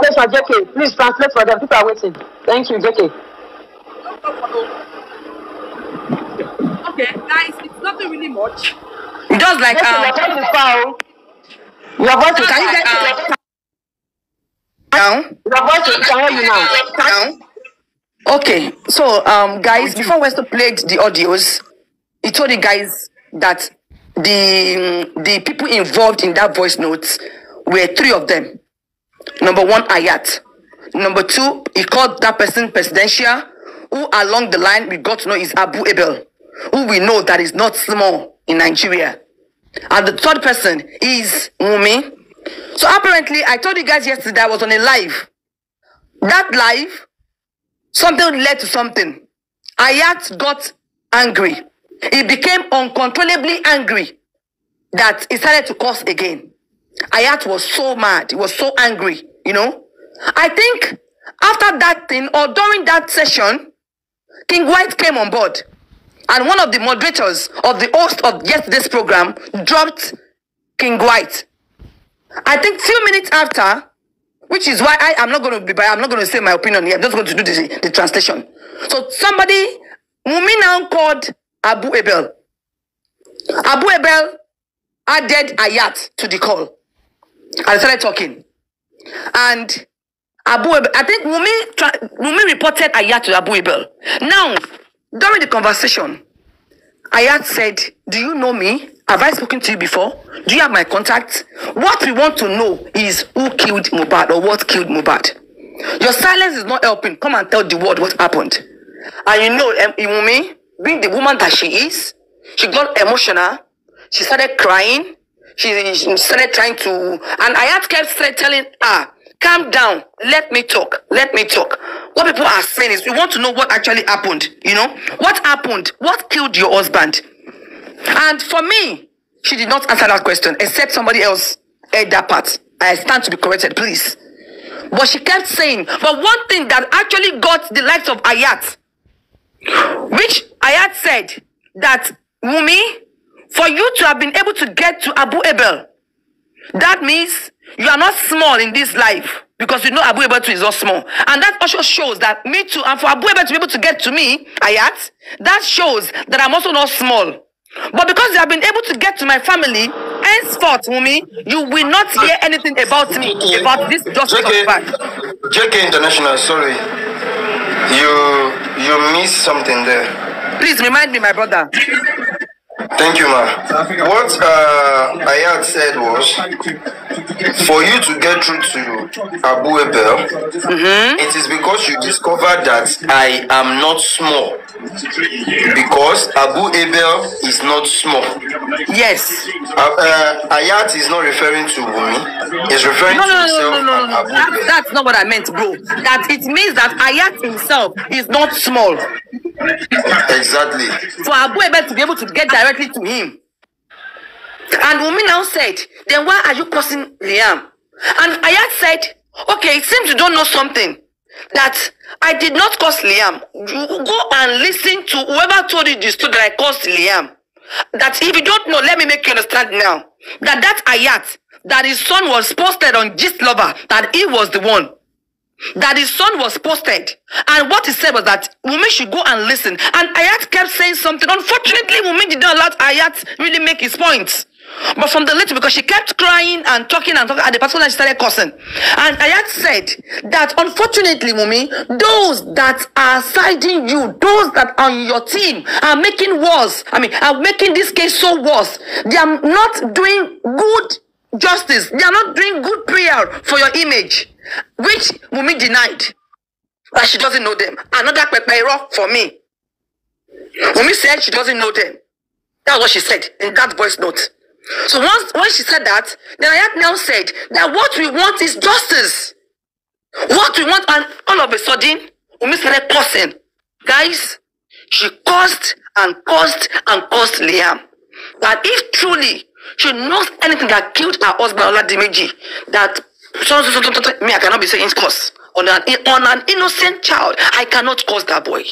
translation, JK. Please translate for them. People are waiting. Thank you, JK. Okay, guys, it's nothing really much. Just like JK, your um, voice is oh. Your voice is can you get now? Your voice is can hear you now. Now? Okay, so um, guys, before Westo played the audios, he told the guys that the the people involved in that voice notes were three of them. Number one, Ayat. Number two, he called that person presidential, who along the line we got to know is Abu Abel, who we know that is not small in Nigeria. And the third person is Wumi. So apparently, I told you guys yesterday I was on a live. That live, something led to something. Ayat got angry. He became uncontrollably angry that he started to curse again. Ayat was so mad. He was so angry, you know. I think after that thing or during that session, King White came on board. And one of the moderators of the host of yesterday's program dropped King White. I think few minutes after, which is why I am not going to be, I'm not going to say my opinion here. I'm just going to do the, the translation. So somebody, Mumi now called Abu Abel. Abu Abel added Ayat to the call. They started talking. And Abu Abel, I think Mumi, tra- Mumi reported Ayat to Abu Abel. Now, during the conversation, Ayat said, Do you know me? Have I spoken to you before? Do you have my contact? What we want to know is who killed Mubad or what killed Mubad. Your silence is not helping. Come and tell the world what happened. And you know, um, being the woman that she is, she got emotional. She started crying. She, she started trying to, and Ayat kept telling her, calm down, let me talk, let me talk. What people are saying is, we want to know what actually happened, you know? What happened? What killed your husband? And for me, she did not answer that question, except somebody else heard that part. I stand to be corrected, please. But she kept saying, but one thing that actually got the likes of Ayat, which Ayat said that Wumi, for you to have been able to get to Abu Abel, that means you are not small in this life because you know Abu Abel too is not small. And that also shows that me too, and for Abu Abel to be able to get to me, Ayat, that shows that I'm also not small. But because they have been able to get to my family, henceforth, Wumi, you will not hear anything about me, about this justice JK. JK International, sorry. You you missed something there. Please remind me, my brother. Thank you, ma. What uh, Ayat said was, for you to get through to Abu Ebel, it is because you discovered that I am not small. Because Abu Ebel is not small. Yes. Uh, uh, Ayat is not referring to Wumi. He's referring No, to no, no, himself no, no, no, and no. Abu That, that's not what I meant, bro. That it means that Ayat himself is not small. Exactly. For Abu Ebel to be able to get directly to him. And Wumi now said, then why are you cursing Liam? And Ayat said, okay, it seems you don't know something. That I did not curse Liam. Go and listen to whoever told you the story that I cursed Liam. That if you don't know, let me make you understand now. That that Ayat, that his son was posted on Gist Lover, that he was the one that his son was posted. And what he said was that Wumi should go and listen. And Ayat kept saying something. Unfortunately, Wumi did not allow Ayat really make his points. But from the little, because she kept crying and talking and talking, at the particular she started cursing. And Ayat said that unfortunately, Wumi, those that are siding you, those that are on your team, are making wars. I mean, are making this case so worse. They are not doing good justice. They are not doing good prayer for your image, which Wumi denied that she doesn't know them. Another pepero for me. Wumi said she doesn't know them. That's what she said in that voice note. So once when she said that, then Ayat now said that what we want is justice. What we want, and all of a sudden, Wumi started cursing. Guys, she cursed and cursed and cursed Liam. That if truly she knows anything that killed her husband, Oladimeji, that me, I cannot be saying curse on an on an innocent child. I cannot curse that boy.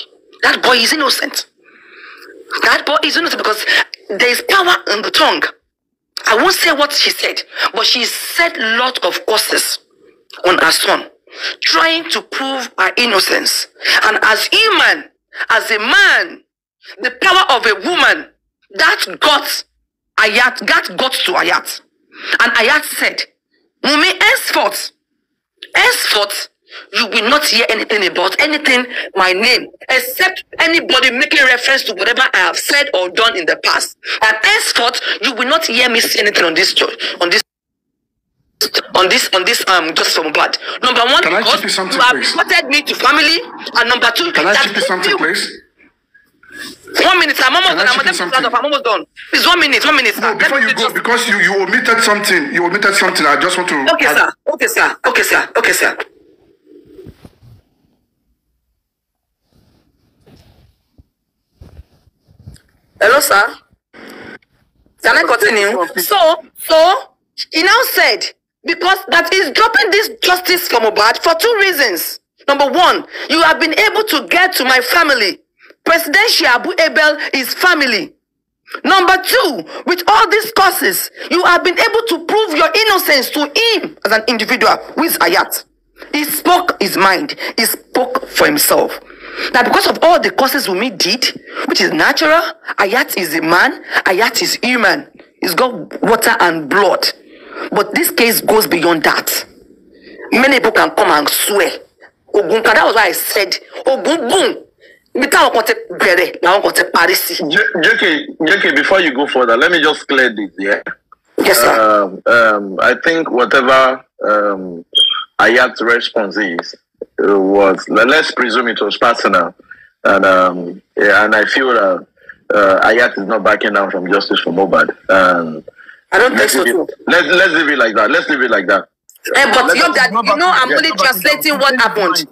That boy is innocent. That boy is innocent because there is power in the tongue. I won't say what she said, but she said lot of curses on her son. trying to prove her innocence. And as human, as a man, the power of a woman, that got Ayat, that got to Ayat. And Ayat said, Mumi, henceforth, henceforth, you will not hear anything about anything, my name, except anybody making reference to whatever I have said or done in the past. And henceforth, you will not hear me say anything on this on this on this on this um just from bad. Number one, Can I because something, you have reported me to family, and number two, Can I that in something, you- please? One minute, I'm almost Can done. I'm something? I'm almost done. Please, one minute, one minute. sir. No, before you go, just- because you, you omitted something. You omitted something. I just want to. Okay, add- sir. Okay, sir. Okay, sir. Okay, sir. Hello, sir. Can I continue? So, so he now said because that is dropping this justice from Obad for two reasons. Number one, you have been able to get to my family. President Abu Abel is family. Number two, with all these causes, you have been able to prove your innocence to him as an individual is Ayat. He spoke his mind, he spoke for himself. Now, because of all the causes Wumi did, which is natural, Ayat is a man, Ayat is human. He's got water and blood. But this case goes beyond that. Many people can come and swear. That was why I said, Ogun boom. Ibi táwọn kan ti bẹ̀rẹ̀ làwọn kan ti parí sí. J- JK, JK, before you go further, let me just clear this, yeah? Yes, sir. Um, um, I think whatever um, Ayat's response is uh, was, le- let's presume it was personal. And um, yeah, and I feel that uh, Ayat is not backing down from justice for Mobad. Um, I don't think so leave too. it, let's, let's leave it like that. Let's leave it like that. Eh, but Let's- your daddy, you know, I'm only translating what happened.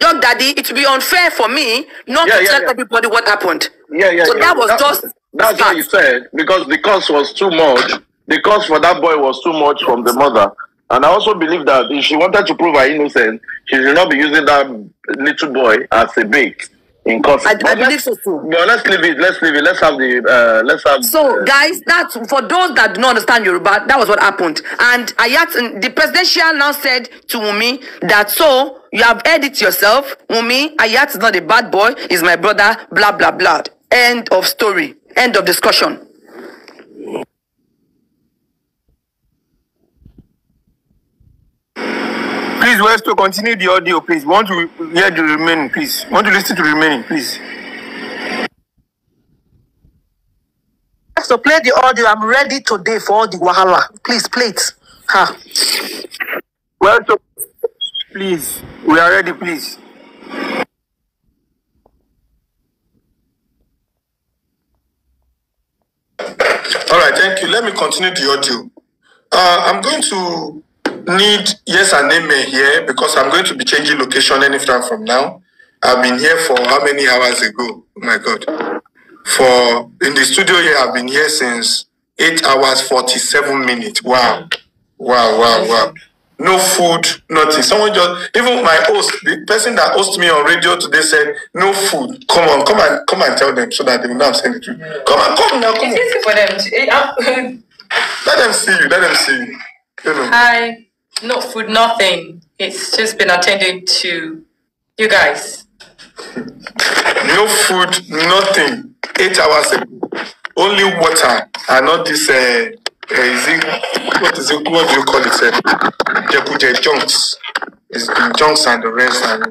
Your daddy, it would be unfair for me not Yeah, to yeah, tell yeah. everybody what happened. Yeah, yeah. So that was just That's what you said because the cost was too much. The cost for that boy was too much from the mother, and I also believe that if she wanted to prove her innocence, she should not be using that little boy as a bait in court. I, I But believe so too. No, let's leave it. Let's leave it. Let's have the. Uh, let's have. So, uh, guys, that's for those that do not understand Yoruba, that was what happened. And Ayat, the presidential now said to Wumi that so you have heard it yourself. Wumi, Ayat is not a bad boy, he's my brother, blah, blah, blah. End of story. End of discussion. Please, we have to continue the audio, please. We want to hear the remaining, please. We want to listen to the remaining, please. So play the audio. I'm ready today for all the wahala. Please play it. Ha. Well, so please, we are ready, please. All right, thank you. Let me continue the audio. Uh, I'm going to need yes and amen here because I'm going to be changing location anytime from now. I've been here for how many hours ago? Oh my God. For in the studio here, I've been here since 8 hours 47 minutes. Wow. Wow, wow, wow. No food, nothing. Someone just even my host, the person that hosted me on radio today said, No food. Come on, come and come and tell them so that they will know I'm saying the truth. Come on, come now, come on. It's easy for them. to- Let them see you. Let them see you. You know. Hi. No food, nothing. It's just been attended to you guys. No food, nothing. Eight hours ago. Only water and not this. Uh, uh, is it what is it? What do you call it? Uh, Jekuje junks. It's the junks and the rest. And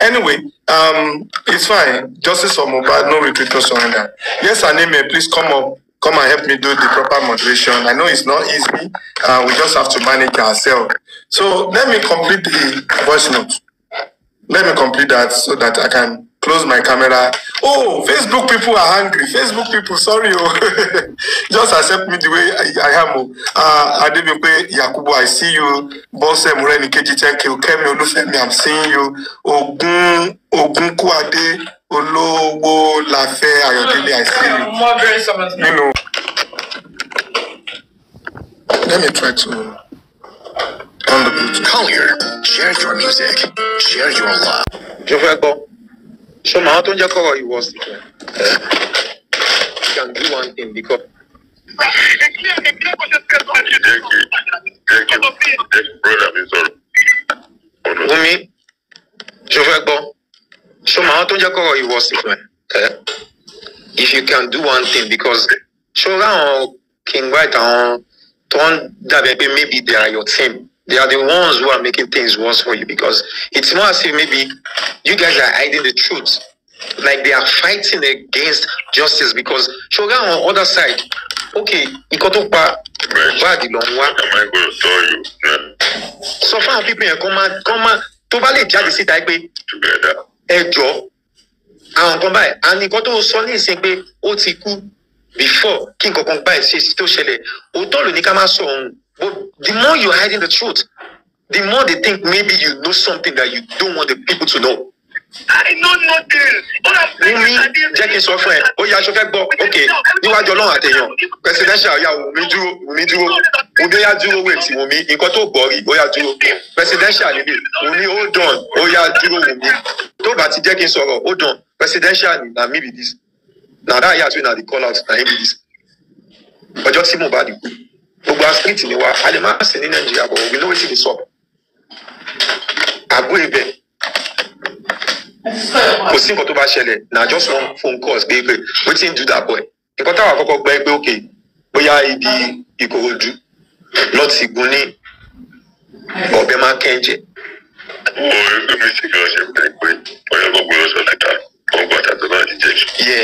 anyway, um, it's fine. Justice for mobile, no retreat, no surrender. Yes, and amen. Please come up. Come and help me do the proper moderation. I know it's not easy. Uh, we just have to manage ourselves. So let me complete the voice note. Let me complete that so that I can close my camera. Oh, Facebook people are hungry. Facebook people, sorry. Oh. Just accept me the way I, I am. Oh. Uh, Adebimpe Yakubu, I see you. Bose Mureni Keji, thank you. Kemi Olufemi, I'm seeing you. Ogun, Ogun Kuade, Olowo Lafe Ayodele, I see you. You know. Let me try to on the. Collier, share your music, share your love. Ṣó màá tó ń jẹ́ kọ́rọ̀ ìwọ sí fún ẹ. you can do one thing because. Wumi fẹ́ gbọ́? Ṣó màá tó ń jẹ́ kọ́rọ̀ ìwọ sí fún ẹ ẹ if you can do one thing because ṣó ráwọn king white àwọn tó ń dàbí pé maybe they are your team they are the ones who are making things worse for you because it's more as if maybe you guys are hiding the truth. Like they are fighting against justice because ṣó ráwọn other side okay ikọ́ tó pa báàgì lọ ń wá. Sọ fún àwọn pípín yẹn kọ́ máa kọ́ máa tó bá lè jáde síta pé ẹ jọ àwọn nǹkan báyìí àní nǹkan tó sọ ní ìsìn pé ó ti kú before kí nǹkan kan báyìí ṣe tó ṣẹlẹ̀. Òótọ́ ló ní ká má sọ òun but the more you are hiding the truth the more they think maybe you know something that you don't want the people to know. I know nothing. All I'm saying is I didn't jẹ́ kí n sọ fún ẹ, ó yá aṣọ fẹ́ gbọ́, ok, níwájú ọlọ́run àtẹ̀yàn, presidential ya Wumi dúró, Wumi dúró, Wumi ó yá dúró wait Wumi, nǹkan tó gbọ́ rí, ó yá dúró, presidential níbi, Wumi hold on, ó yá dúró Wumi, tó bá ti jẹ́ kí n sọ̀rọ̀, hold on, presidential ni na me be this, na that year wey na the call out na him be this. Ọjọ́ tí Mohbad kú, gbogbo aspiriti ni wa, a lè má sí ní Nàìjíríà but we know wetin dey sup. Àgbo ibẹ̀. Kò sí nǹkan tó bá ṣẹlẹ̀. Na just one phone call pé pé wetin do that boy. Nǹkan táwọn àkọ́kọ́ gbọ́ pé ok bóyá ibi ìkòròdú lọ́ọ́ ti gun ní ọ̀bẹ máa ń mo rí pé kí wọ́n ṣe pé pé ọ̀yọ́ gbogbo ló sọ síta wọ́n gbà tàbí náà ti jẹ́. Yẹ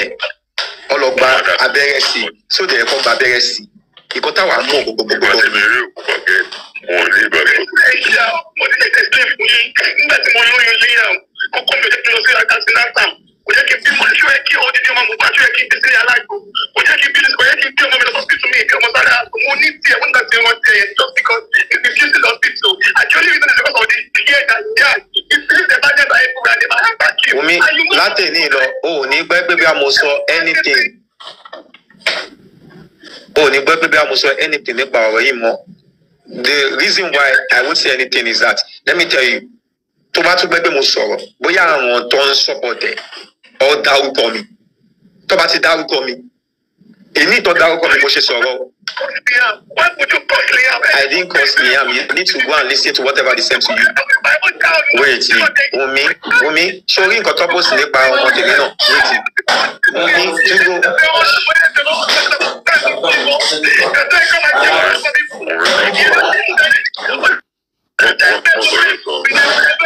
ọlọgba abẹ́rẹ́ sí. I sóde ẹ̀kọ́ gba abẹ́rẹ́ sí? i nǹkan táwọn mú gbogbogbò. ìgbà tí mi rí òkú pàgẹ́ mo ní ìgbàgbọ́. ẹ̀yà mo ní lè explain fún yín. Nígbà tí mo lóyún léyà kókó mi ò jẹ́ kí n lọ sí àkàtúntà kò jẹ́ kí n bímọ ṣó yẹ kí odidi ọmọ mo bá ṣó yẹ kí n bí sílẹ̀ aláìgbò kò jẹ́ kí n bí kò yẹ kí n bí ọmọ mi lọ hospital mi kí ọmọ àgbo mo ní tiẹ̀ wọ́n nígbà tí wọ́n tiẹ̀ yẹn just because it is used in the hospital. The only reason is because of the fear that yeah it feels the budget by everywhere and they might attack you. Wumi látẹ̀ní lọ o ò ní gbẹ́ pé bí a mo sọ anything o ní gbẹ́ pé bí a mo anything nípa ọ̀rọ̀ yìí the reason why I won't say anything is that let me tell you tó bá tún gbẹ́ pé mo sọ̀rọ̀ bóyá àwọn tó ń support ẹ̀ ọ́ dárúkọ mi. Tó bá ti dárúkọ mi èmi tó dárúkọ mi mo ṣe sọ̀rọ̀ I didn't cause Liam you need to go and lis ten to whatever they send to you wait Wumi Wumi sori nǹkan tó post nípa ọmọ tèmi náà wait Wumi dúró. Wumi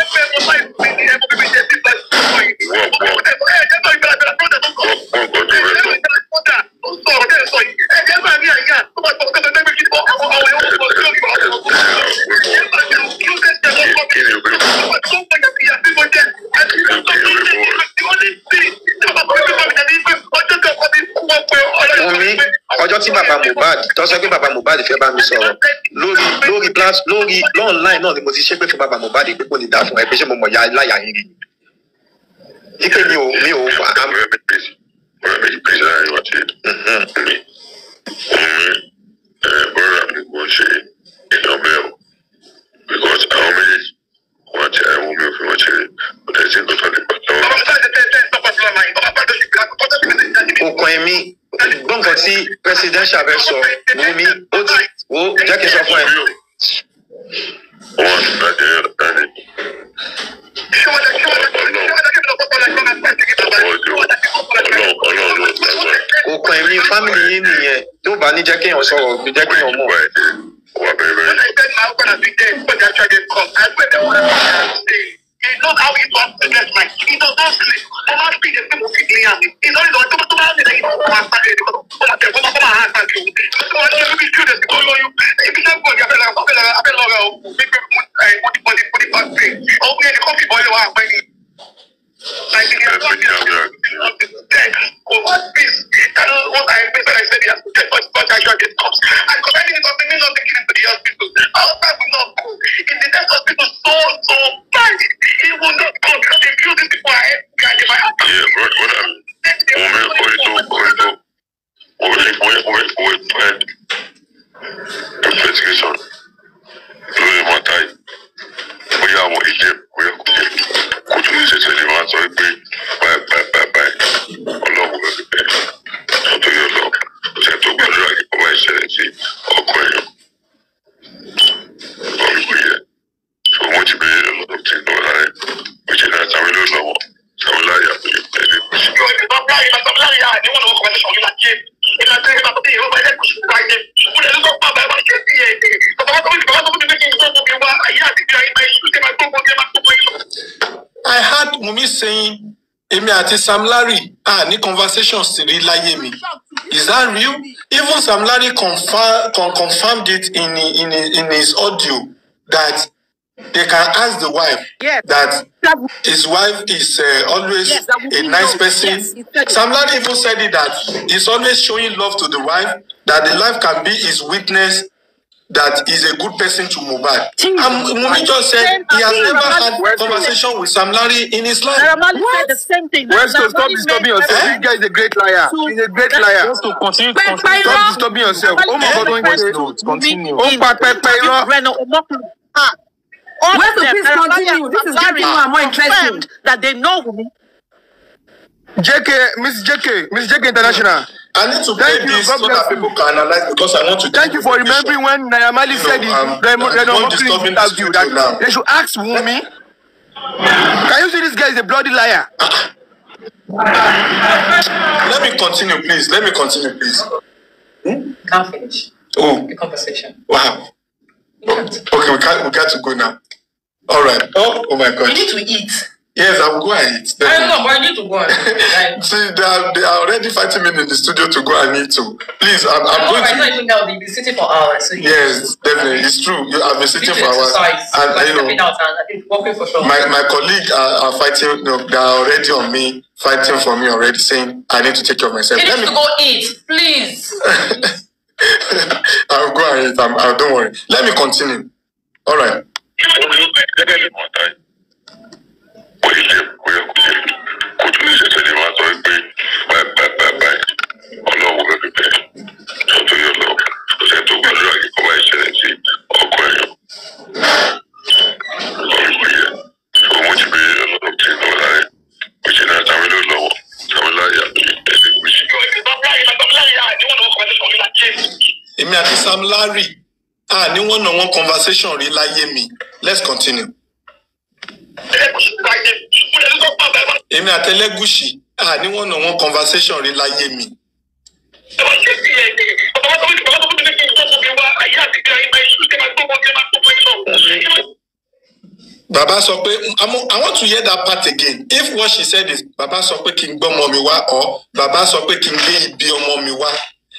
Mohbad fẹ́ bá mi sọ̀rọ̀. Lórí lórí plat lórí online náà ni mo ti ṣépè fún bàbá Mohbad pé kò ní dá fún ẹ pé ṣé mo mọ̀ ya láyà yín rí ipe mi ò mi kéèyàn sọ̀rọ̀ kò jẹ́ kéèyàn mọ̀. He knows how he wants to dress like. He does not sleep. Ó máa ń bí ìdè pé mo fi ní àmì. Ìtọ́jú ìtọ́jú tó tó máa ń lè lẹ́yìn tó máa sáré ní kọ́tọ̀. Ó máa tẹ̀ wọ́n máa máa sáàkì òun. Ó máa ń lé lórí student tó lóyún. Ibi iṣẹ́ gbọ̀ngàn abẹ́lẹ̀ abẹ́lẹ̀ abẹ́lẹ̀ ọ̀rẹ́ o. Wípé mo ti bọ́ ní bọ́ ní bá gbé. Ọ̀gbìn ẹni kọ́fì bọ́ ilé wa àpẹ́ ni. Nàìjíríà wọ́n ti dead. Kò wá peace. That is what I mean when I said he has to get much much action against cops. And concerning it, something not taking him to the hospital. Our time will not go. In the next hospital, so, so bad. He will not go because they feel these people are behind him. Yeah, bro, brother. Woman, orí tó orí tó orí orí orí orí pẹ́ẹ́d investigation lórí mọ́tà yìí bóyá àwọn ìjẹ́ bóyá kò jẹ́ kò tún ṣẹ̀ṣẹ̀ lè máa sọ pé báyìí báyìí báyìí báyìí ọlọ́run ló ti bẹ̀. Yóò lọ ṣe tó gbàdúrà kí ọba ìṣẹ̀lẹ̀ sí ọkọ èèyàn. Ọ̀rọ̀ ìgbé yẹ. So wọ́n ti bẹ̀rẹ̀ lọ́dọ̀ tí ń lọ lára ẹ̀. Which is that àwọn ilé lọ́wọ́. Sàmúlà yàtọ̀ ẹ̀ẹ́dẹ́ saying, Èmi àti Sam Larry ah ní conversations rí láyé mi. Is that real? Even Sam Larry confirm, con confirmed it in, in, in his audio that they can ask the wife Yes. that his wife is uh, always Yes, a nice person. Yes. Sam Larry even said it that he's always showing love to the wife, that the wife can be his witness that he's a good person to Mohbad. And Mumi just said he has never had conversation with Sam Larry in his life. Naira Marley said the same thing. Westo, stop disturbing yourself. This guy is a great liar. He's a great liar. Just to continue irọ́. Stop disturbing yourself. Oh my God, don't Naira continue. Ó pa pẹpẹ irọ́. Reno Omokun. All Where of to them, please Naira Marley continue? This is getting more and more interesting. That they know Wunmi. JK, Miss JK, Miss JK International. I need to Thank play you, this God so bless that you. people can analyze because I want to. Thank you for remembering when Naira Marley No, said it. um, the interview studio now. that they should ask Wumi. Can you see this guy is a bloody liar? Let me continue, please. Let me continue, please. Can't finish Oh, the conversation. wow. You. Okay, we can't. We got to go now. All right. Oh, oh my You God. need to eat. Yes, I will go and eat. I know, but I need to go and like, See, they are, they are already fighting me in the studio to go and eat too. Please, I'm, I'm no, going right now to. even now they've been sitting for hours. So Yes, definitely. It's true. You have been sitting for hours. exercise. And, like you stepping know, out and I think walking for sure. my, my colleague are, are fighting, no, they are already on me, fighting for me already, saying, I need to take care of myself. you Let need me, to go eat, please. I'll go and eat. I'm, I don't worry. Let me continue. All right. Kò ní jẹ́ bóyá kò jẹ́ kò tún ní ṣẹ̀ṣẹ̀ lè máa sọ pé báyìí báyìí báyìí ọlọ́wọ́ bẹ́ẹ̀ bẹ́ẹ̀ sọ tó yọ lọ kò sẹ́ni tó gbàdúrà kí kọ́ máa ṣẹlẹ̀ sí ọkọ ẹ̀yọ́. Lọ́rùn kò yẹ. So mo ti bí ọlọ́dọ̀ tí ń lọ láyé. Mo ṣe náà tàwé ló lọ́wọ́ tàwé láyé àbí ẹ̀dẹ̀ kò sí. Èmi àti Sam Larry, ah, ní one on one conversation rí láyé mi. Let's continue. Èmi àti Ẹlẹ́gùṣì, ah, ní one on one conversation rí láyé mi. Bàbá sọ pé, I want to hear that part again. If what she said is, Bàbá sọ pé kí n gbọ́ ọmọ mi wá, or Bàbá sọ pé kí n gbé ibi ọmọ mi wá.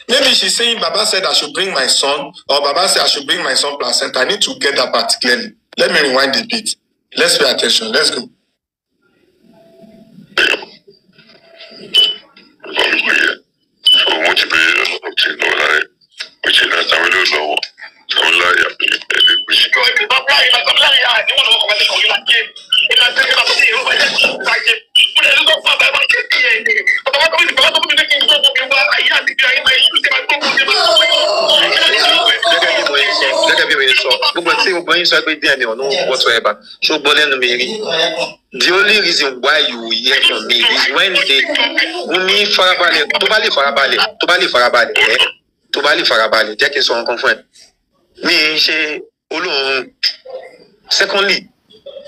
Maybe she's saying Baba said I should bring my son, or Baba said I should bring my son placenta. I need to get that part clearly. Let me rewind a bit. Let's pay attention. Let's go. Lọ́rùn kò yẹ. So mo ti bí ọlọ́dọ̀ tí ń lọ láyé. Mo ṣe náà tàwé ló lọ́wọ́ tàwé láyé àbí ẹ̀dẹ̀ gbogbo yín sọ pé dna ọ̀nà whatsoever lẹ́nu mi rí the only reason why you hear from me is when they Wunmi farabalẹ̀ tó bá lè farabalẹ̀ tó bá lè farabalẹ̀ ẹ́ tó bá lè farabalẹ̀ jẹ́ kí n sọ nǹkan fún ẹ. Mi ń ṣe olóhùn. Secondly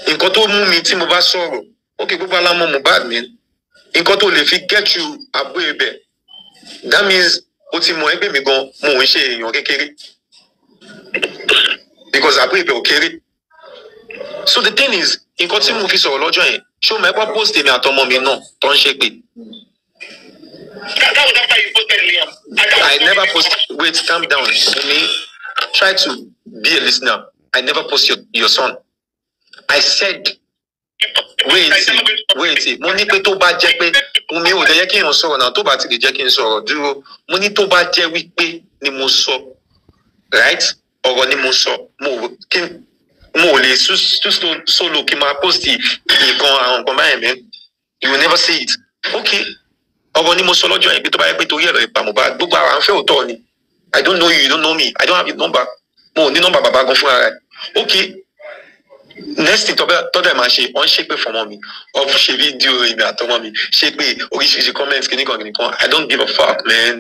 nǹkan tó mú mi tí mo bá sọ̀rọ̀ ókè gbogbo alámọ̀ Mohbad mi. Nǹkan tó lè fi get you àbó ibẹ̀ that means o ti mọ ẹgbẹ́ mi gan mo ń ṣe èèyàn kékeré. Because àbó ibẹ̀ ò kéré. So the thing is nǹkan tí mo fi sọ̀rọ̀ lọ́jọ́ yẹn mọ̀ ẹ́ pọ́ post èmi àtọmọ mi náà tó ń ṣe pé? I never post wait calm down. Wunmi try to be a listener. I never post your, your son I said wait wait mo ní pé tó bá jẹ́ pé Wunmi ò dẹ̀ yẹ kí n sọ̀rọ̀ náà tó bá ti lè jẹ́ kí n sọ̀rọ̀ dúró. Mo ní tó bá jẹ́ wípé ni mo sọ right? Ọ̀rọ̀ ni mo sọ. Mo kí ò lè solo kí n máa post nǹkan àwọn nǹkan báyẹn mẹ́ you will never see it. Okay ọ̀rọ̀ ni mo sọ lọ́jọ́ yẹn pé tó bá yẹ pé torí ẹ̀rọ ìpa Mohbad gbogbo àwọn afẹ́ òótọ́ ni. I don't know you you don't know me. I don't have your number. Mo ò ní nọ́mbà bàbá gan fúnra rẹ̀. Okay next thing tọ́bẹ̀ tọ́dẹ̀ máa ṣe wọ́n ṣépè fọmọ mi ọ ṣe fídíò èmi àtọmọ mi ṣépè oríṣiríṣi comment kìnnìkan kìnnìkan I don't give a fuck man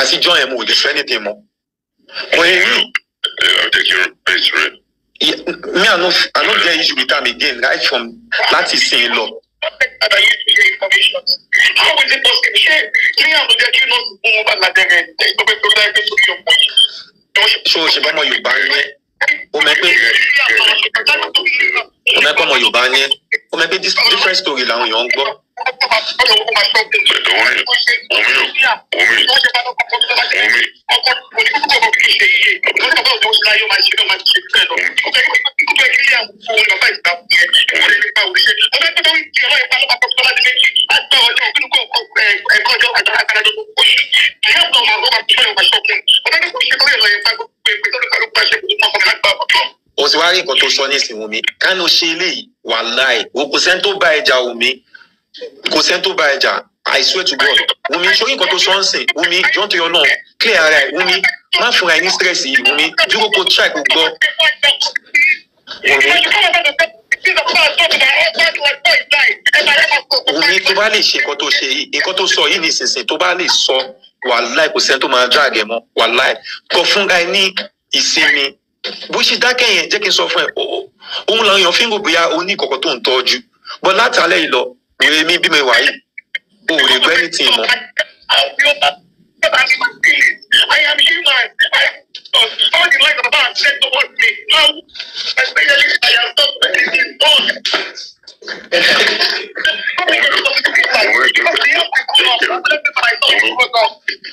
àtijọ́ yẹn mo ò lè fẹ́ anything mọ́ mo rí ẹ ẹ jẹ́ kí n bẹ́ẹ̀ rẹ̀ Yeah, me i no i no get issue with am again right from láti sin lọ. Àbá yìí ti ṣe information. How is it possible? Ṣé ní àwọn jẹ́ kí nọ́ọ̀sì fún wọn bá ládẹ́rẹ̀ tó bẹ́ẹ̀ tó dáa pé sórí ọ̀pọ̀ yìí? ṣé o ṣe bọ́mọ yorùbá yẹ o mẹ pé o mẹ pé ọmọ yorùbá ń yẹ o mẹ pé different story làwọn èèyàn ń gbọ́. o sì wá rí nǹkan tó sọ nísìnyí wùmí kánú ṣe eléyìí wàláì o kò sẹ́ni tó bá ẹja wùmí kò sẹ́ni tó bá ẹja. I swear to god. Wùmí sórí nǹkan tó sọ ń sìn? Wùmí jọ́n yọ náà. Clear ara ẹ̀ wùmí má fúnra ẹ ní stress yìí wùmí dúró kó try kó gbọ́ tó bá lè ṣe nǹkan tó ṣe yìí nǹkan tó sọ yìí nísinsìnyí tó bá lè sọ wàláì kò sẹ́ni tó máa drag ẹ mọ́ wàláì kọ fúnra ẹ ní ìsinmi. Bó ṣe dákẹ́ yẹn jẹ́ kí n sọ fún ẹ òun làwọn èèyàn fi ń bóyá o ní ìkọ̀kọ̀ tó ń tọ́jú. Bọ́ látàlẹ́ yìí lọ rèé mi bí mi wà yìí o ò lè gbẹ́ ní tì mọ́. I am human. I all the of the man said towards me. Now, especially I am not believing God.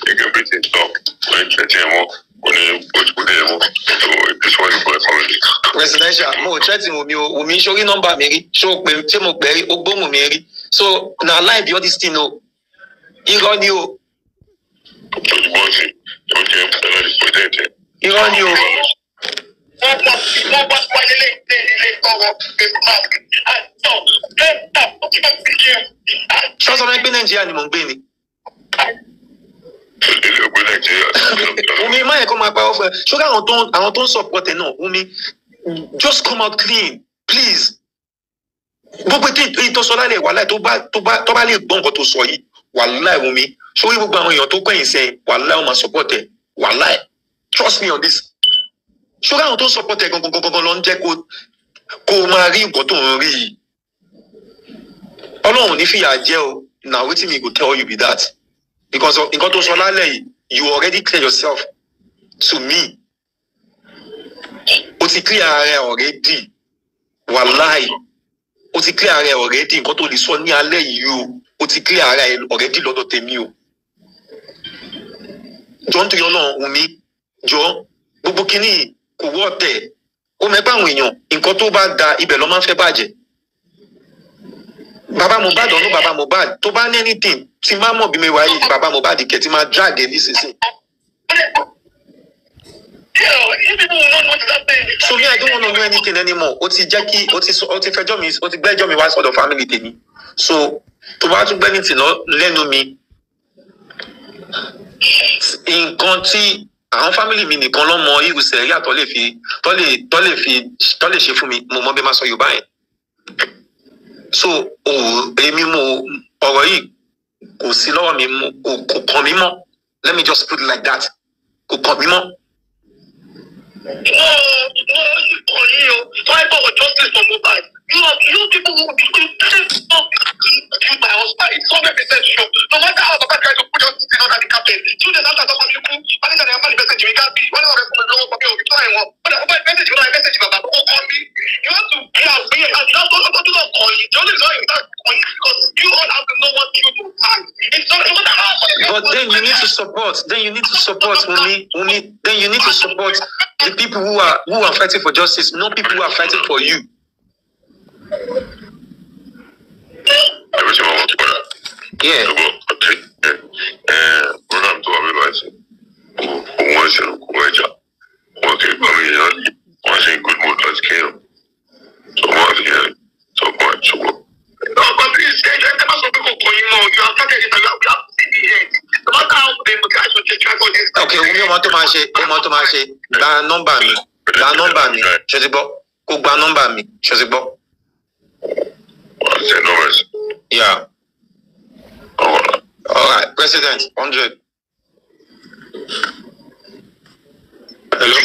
gẹ́gẹ́ bí ti sọ kò ní tẹ̀tí ẹ̀ mọ́ kò ní ojúkúdé ẹ̀ mọ́ ìdíṣọ́ ìbò ẹ̀ family. presidential mo ò threaten omi o omi sórí nọ́mbà mi rí mo rí gbóhùn mi rí so na lie be all this thing o irọ́ ni o ojúbọ sí ó jẹ́. Irọ́ ni o. wọ́n wá wọ́n wá wáyé lé ilé ilé ọ̀rọ̀ pẹ̀lú máa àtọ̀ lẹ́tà ó ti bá fi ṣe ṣọ́sọ́ fẹ́ pé nàìjíríà ni mò ń gbé ni. ilé ògbé nàìjíríà Wumi má yẹ kó máa parọ́ fún ẹ. Ṣé àwọn tó àwọn tó ń support ẹ náà Wumi just come out clean please. Gbogbo tí ìtọ́sọ lálẹ́ wàhálà tó bá tó bá tó bá lè gbọ́ nǹkan tó sọ yìí wàhálà Wumi. Sórí gbogbo àwọn èèyàn tó kẹ́yìn sẹ́yìn wàhálà wọn máa support ẹ wàhálà trust me on this. Ṣé àwọn tó support ẹ gangan gangan lọ ń jẹ́ kó kó máa rí nǹkan tó ń rí. Yìí. Ọlọ́run ní fìyà jẹ́ o. Na wetin me go tell you be that. Because nǹkan tó sọ lálẹ́ yìí you already clear yourself to me. O ti clear ara ẹ already. Wàláì o ti clear ara already. Nǹkan tó lè sọ ní alẹ́ yìí o. O ti clear ara already lọ́dọ̀ tèmi o. Ń torí ọlọ́run wùn mí jọ gbogbo kínní kò wọ́ ọ̀tẹ̀ ó mẹ́pẹ́ àwọn èèyàn nǹkan tó bá da ibẹ̀ lọ́ máa ń fẹ́ bàjẹ́. Bàbá mohbad ọ̀nù bàbá mohbad tó bá ní anything tí má mọ̀ bí mi wáyé bàbá mohbad kẹ̀ tí máa drag ẹ̀ nísinsìnyí. so me i don't wanna know anything anymore. O ti jẹ́ kí o ti o ti fẹjọ́ mi o ti gbẹ́jọ́ mi wá sọ́dọ̀ family tèmi. So tó bá tún gbẹ́ ní tìǹà lẹ́nu mi nǹkan tí àwọn family mi nìkan ló mọ irú sẹ̀ríà tó lè fi tó lè tó lè fi tó lè ṣe fún mi mo mọ bí máa sọ yorùbá yẹn so o èmi mo ọ̀rọ̀ yìí kò sí lọ́wọ́ mi kò kàn mí mọ́ let me just put it like that kò kàn mí mọ́. You are you people who be you you my husband. It's hundred percent sure. No matter how Papa try to put us in under the carpet, children after some people, and then they have the message. We can't be one of the people for me. We try one. But Papa message, you know, message Baba. Who call me? You have to be out here and you have to do not call you. The only reason you you because you all have to know what you do. And it's not no matter how. But then you need to support. Then you need to support Wumi. Wumi. Then you need to support the people who are who are fighting for justice, not people who are fighting for you. Ṣe máa wọ́n ti padà. Yeah. ẹ̀gbọ́n ọ̀tẹ̀ ẹ̀ program lọ́wọ́ ẹ̀sìn òun ẹ̀sìn kò ẹja wọ́n ti gbà mí yẹn wọ́n ṣe good mood láti kéèyàn tó wọ́n àti yẹn kọ́ ẹ̀ so have you have to see the end. No matter how they look at you, they try for this. Okay, Wumi ọmọ tó máa ṣe ọmọ tó máa ṣe gba nọ́mbà mi gba nọ́mbà mi ṣọtí gbọ́ kó gba nọ́mbà mi ṣọtí gbọ́. wọ́n ṣe nọ́ọ̀rẹ́sì. Yeah. All right, President, hundred. Hello.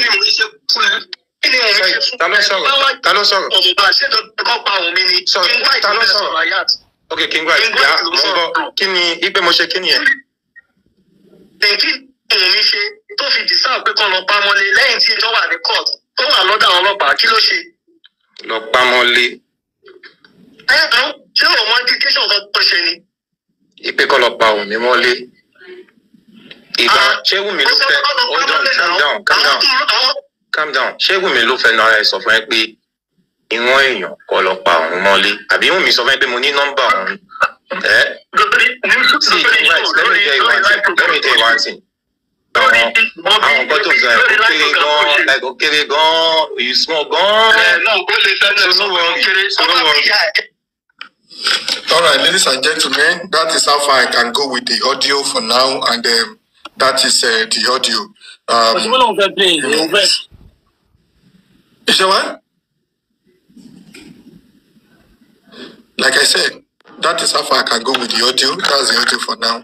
ta ló sọ̀rọ̀ ta ló sọ̀rọ̀ ọmọ bá ṣé dandan kan pa òun mi ni Sọ- ta ló sọ̀rọ̀? ok king white ló mo ń bọ̀ kí ni ipe mo ṣe kí ni yẹn tẹ̀kí òun mi ṣe tó fi dìsáà pé kán lọ pa mọ́lé lẹ́yìn tí ìjọ wà ní court tó wà lọ́dọ̀ àwọn ọlọ́pàá kí ló ṣe. lọ pamọ́lé ẹ ẹ ṣé òun mọ kan tó ṣe ni. Ipe kọ́ lọ pa mi mọ́lé. Ìgbà ṣé wùmí ló fẹ́ hold on calm down calm down. calm down. Ṣé wùmí ló fẹ́ náà ẹ sọ fún ẹ pé ìwọ̀n èèyàn kọ́ lọ pa òun mọ́lé. Àbí wùmí sọ fún ẹ pé mo ní nọ́mbà òun. Ẹ? See right let me tell you one thing. let me tell you one thing. Àwọn àwọn nǹkan tó ń sọ ẹ kó kéré gan like ó kéré gan you small gan. So no worry so no worry. All right, ladies and gentlemen, that is how far I can go with the audio for now, and um, that is uh, the audio. Um, lòun fẹ́ play òun fẹ́. you say what? Like I said, that is how far I can go with the audio. That's the audio for now,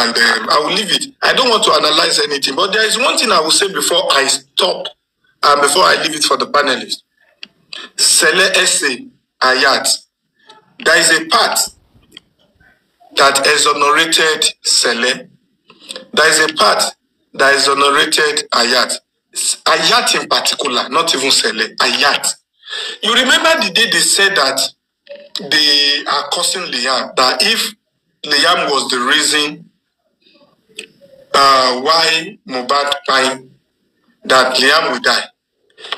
and um, I will leave it. I don't want to analyze anything, but there is one thing I will say before I stop, and before I leave it for the panelists. Sele Ese Ayat. There is a part that exonerated Sele. There is a part that exonerated Ayat. Ayat in particular, not even Sele, Ayat. You remember the day they said that they are cursing Liam, that if Liam was the reason uh, why Mubad died, that Liam would die.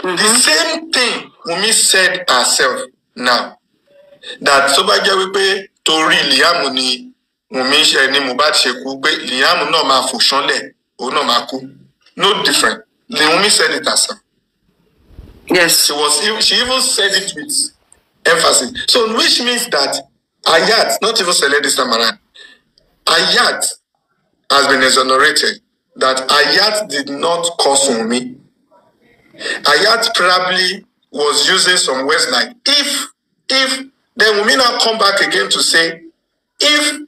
The same thing Wumi said herself now that tó bá jẹ́ wípé torí liam ni wùmí ṣe ni mohbad ṣe kú pé liam náà máa fò ṣánlẹ̀ òun náà máa kú. No different. The wùmí said it herself. yes. She was she even said it with emphasis. So which means that ayat not even select this time around ayat has been exonerated that ayat did not cause wùmí ayat probably was using some words like if if then wunmi now come back again to say if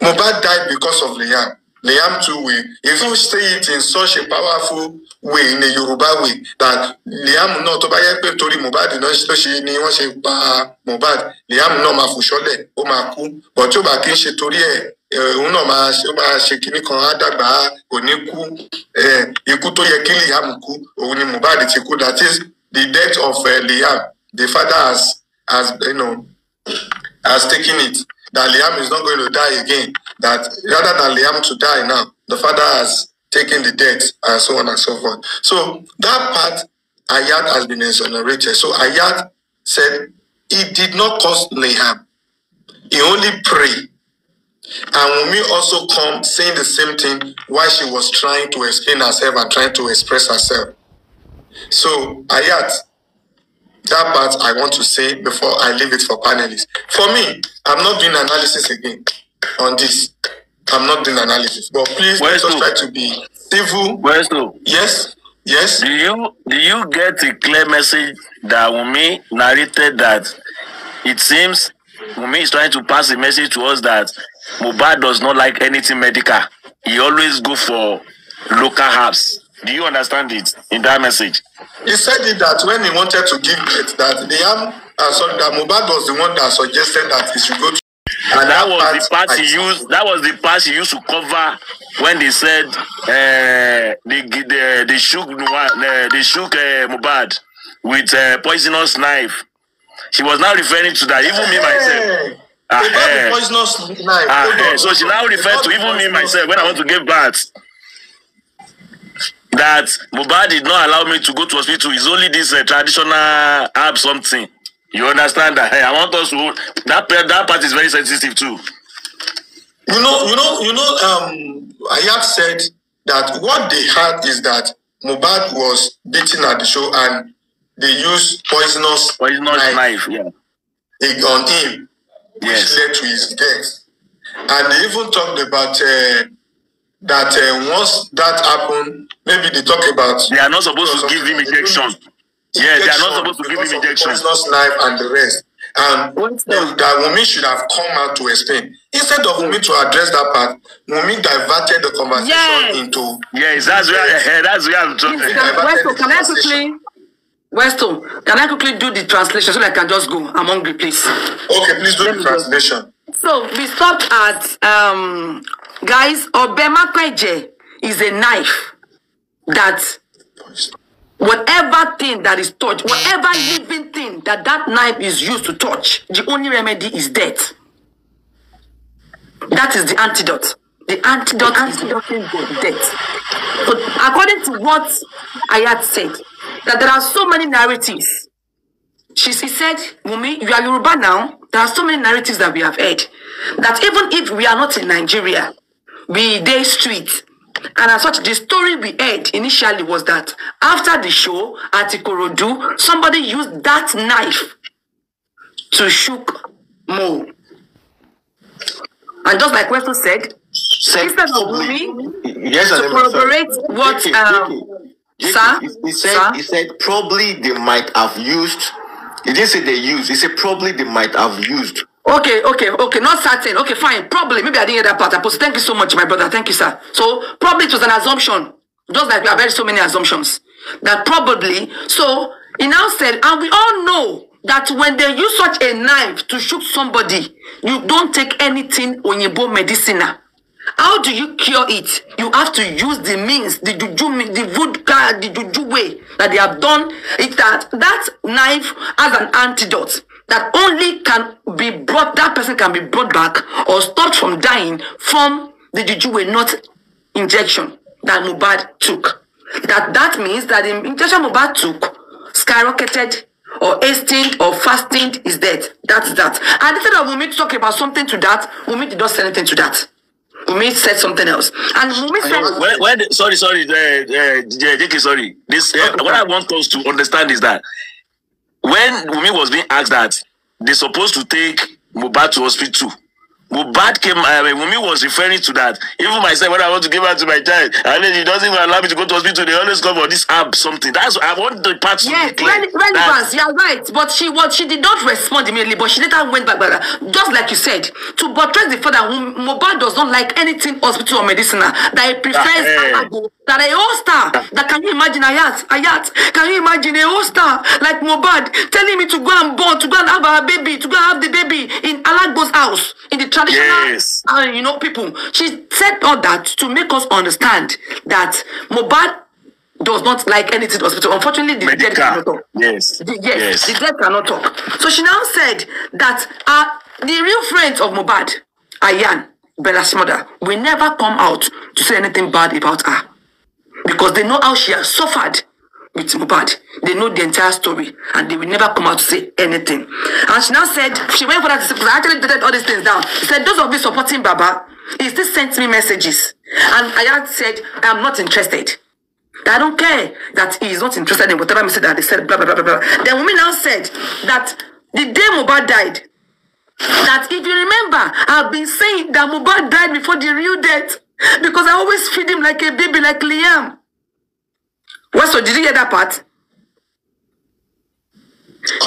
mohbad died because of liam liam too will if you say it in such a powerful way in a yoruba way that liam náà tó bá yẹ pé torí mohbad náà tó ṣe ni wọn ṣe pa mohbad liam náà máa fò ṣọlẹ ó máa but tí ó bá kí ń ṣe torí ẹ òun náà máa ṣe máa ṣe kinní kan á dàgbà kò ní kú. Ikú liam kú òun ni mohbad ti kú. That is the death of uh, liam. The father has has you know has taken it that liam is not going to die again that rather than liam to die now the father has taken the death and so on and so forth. So that part ayat has been exonerated. So ayat said he did not cause liam. He only prayed. And Wunmi also come saying the same thing while she was trying to explain herself and trying to express herself. So ayat that part I want to say before I leave it for panelists. For me, I'm not doing analysis again on this. I'm not doing analysis. But please let us try to be civil. Westo. Yes. Yes. Do you do you get a clear message that Wumi narrated that it seems Wumi is trying to pass a message to us that Mubad does not like anything medical. He always go for local herbs. Do you understand it in that message? He said it that when he wanted to give birth, that the arm, uh, sorry, that Mubad was the one that suggested that he should go to. And that was the part he used. That was the part he used to cover when they said uh, they they they shook uh, they shook uh, Mubad with uh, poisonous knife. She was now referring to that. Even me myself. The eh. poisonous knife. Eh, on, so she now About to even me myself when I want to give birth. That Mubad did not allow me to go to hospital. It's only this uh, traditional herb something. You understand that? Hey, I want us to that part- that part is very sensitive too. You know, you know, you know. Um, Ayat said that what they had is that Mubad was beaten at the show, and they used poisonous, poisonous knife, yeah, on him, which led to his death. And they even talked about uh, that uh, once that happened, maybe they talk about They are not supposed to give him injection. Yeah, they are not supposed to give him injection. poisonous knife and the rest. And the- that Wumi should have come out to explain. Instead of Wumi to address that part, Wumi diverted the conversation Yes. into Yes, that's where eh, that's where I'm talking. Can, Westo, can I quickly Westo, can I quickly do the translation so that I can just go? I'm hungry, please. Okay, please do the translation. So we stopped at um guys Obema Kweje is a knife that whatever thing that is touched, whatever living thing that that knife is used to touch, the only remedy is death. That is the antidote. The antidote is nothing but death. But according to what Ayat said, that there are so many narratives. She, she said, Mumi, you are Yoruba now. There are so many narratives that we have heard. That even if we are not in Nigeria, we day street. And as such, the story we heard initially was that after the show at Ikorodu, somebody used that knife to shook Mo. And just like Westo said, instead of Wumi Yes, to corroborate what JK, um, JK, sir, He, he said sir? he said probably they might have used. He didn't say they used. He said probably they might have used. Okay, okay, okay, not certain. Okay, fine. Probably. Maybe I didn't hear that part. Apostle, thank you so much, my brother. Thank you, sir. So, probably it was an assumption. Just like we have heard so many assumptions. That probably. So, he now said, and we all know that when they use such a knife to shoot somebody, you don't take anything Onyibo medicina. How do you cure it? You have to use the means, the juju, the vodka, the juju way that they have done. It that that knife has an antidote that only can be brought. That person can be brought back or stopped from dying from the juju way, not injection that Mubad took. That that means that the injection Mubad took skyrocketed or hastened or fastened is dead. That's that. And instead of Wumi to talk about something to that, Wumi did not say anything to that. Wumi said something else. And Wumi said, When, when, sorry, sorry, uh, uh, JK, sorry. This uh, what I want us to understand is that when Wumi was being asked that they're supposed to take Mubad to hospital. Mubad came, I mean, Wumi was referring to that. Even myself, when I want to give her to my child, and then he doesn't even allow me to go to hospital, they always come for this herb something. That's I want the part to Yes, be clear. rele- relevance. You're right, but she was she did not respond immediately, but she later went back. back just like you said, to buttress the fact that Mo- Mohbad does not like anything hospital or medicinal, that he prefers eh. Alago, that a hoster. That can you imagine Ayat? Ayat, can you imagine a hoster like Mobad telling me to go and born, to go and have a baby, to go and have the baby in Alago's house in the traditional, Yes. uh, you know, people. She said all that to make us understand that Mobad does not like anything hospital. Unfortunately, the dead cannot talk. Yes. The, yes, the dead cannot talk. So she now said that uh, the real friends of Mobad, Ayan, Bella's mother, will never come out to say anything bad about her. Because they know how she has suffered with Mubad. They know the entire story and they will never come out to say anything. And she now said, she went for that because I actually jotted all these things down. She said, those of you supporting Baba, he still sent me messages. And Ayat said, I'm not interested. I don't care that he is not interested in whatever message that they said, blah, blah, blah, blah, blah. Then women now said that the day Mubad died, that if you remember, I've been saying that Mubad died before the real death because I always feed him like a baby, like Liam. What, so did you hear that part?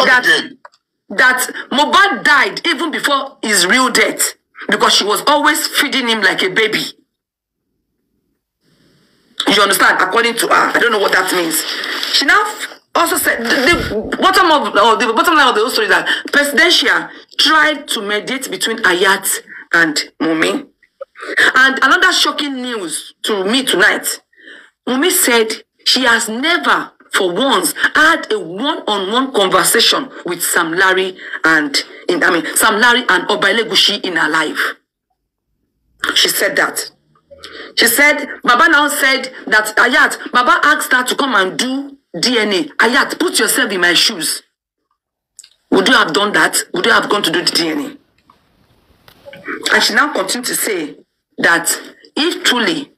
that, that Mubad died even before his real death because she was always feeding him like a baby. You understand? According to her, I don't know what that means. She now also said the, the bottom of or the bottom line of the whole story that Presidential tried to mediate between Ayat and Mumi. And another shocking news to me tonight, Mumi said she has never, for once, had a one-on-one conversation with Sam Larry and in I mean Sam Larry and Obailegushi in her life. She said that. She said, Baba now said that Ayat, Baba asked her to come and do DNA. Ayat, put yourself in my shoes. Would you have done that? Would you have gone to do the DNA? And she now continued to say that if truly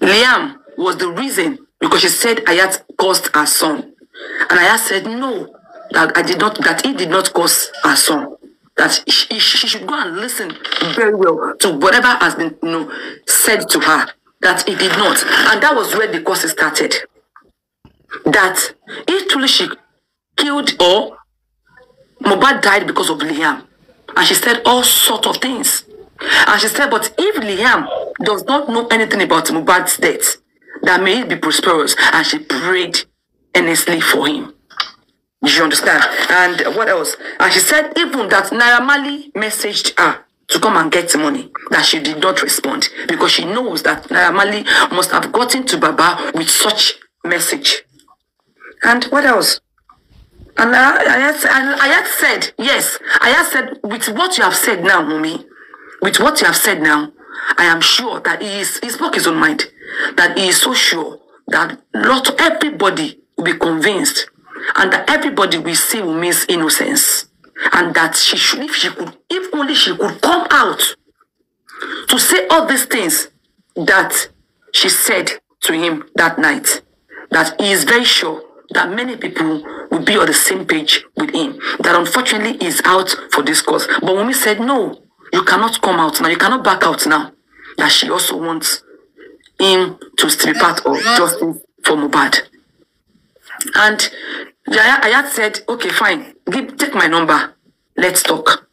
Liam was the reason, because she said Ayat caused her son. And Ayat said, no, that I did not, that he did not cause her son. That she, she should go and listen very well to whatever has been you know, said to her. That he did not. And that was where the cause started. That if truly she killed or Mobad died because of Liam. And she said all sorts of things. And she said, but if Liam does not know anything about Mubad's death, that may be prosperous. And she prayed earnestly for him. You understand? And what else? And she said even that Naira Marley messaged her to come and get money, that she did not respond because she knows that Naira Marley must have gotten to Baba with such message. And what else? And I, I, had, and I had said, yes, I had said, with what you have said now, Mumi, with what you have said now, I am sure that he is, he spoke his own mind, that he is so sure that lot everybody will be convinced and that everybody will see Wumi's innocence and that she should, if she could, if only she could come out to say all these things that she said to him that night, that he is very sure that many people will be on the same page with him. That unfortunately is out for this cause. But Wumi said, no, you cannot come out now. You cannot back out now. That she also wants him to be part of justice for Mubad. And Ayat said, okay, fine, give, take my number. Let's talk.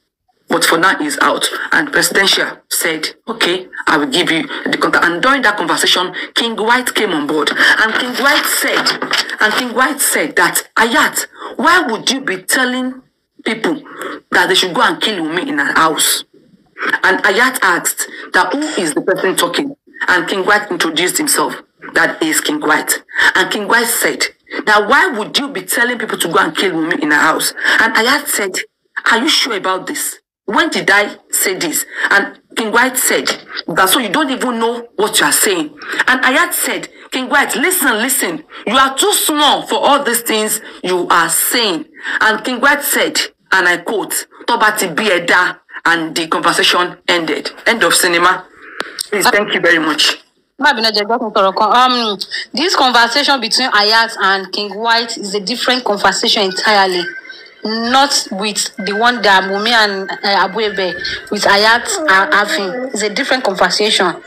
But for now, he's out. And Presidential said, okay, I will give you the contact. And during that conversation, King White came on board. And King White said, and King White said that, Ayat, why would you be telling people that they should go and kill me in a house? And Ayat asked that who is the person talking? And King White introduced himself. That is King White. And King White said, now why would you be telling people to go and kill women in a house? And Ayat said, are you sure about this? When did I say this? And King White said, that so you don't even know what you are saying. And Ayat said, King White, listen, listen. You are too small for all these things you are saying. And King White said, and I quote, Tobati Bieda, and the conversation ended. End of cinema. Please, thank you very much. Mabina. Um, this conversation between Ayat and King White is a different conversation entirely. Not with the one that Mumi and uh, Abuebe with Ayat are having. It's a different conversation.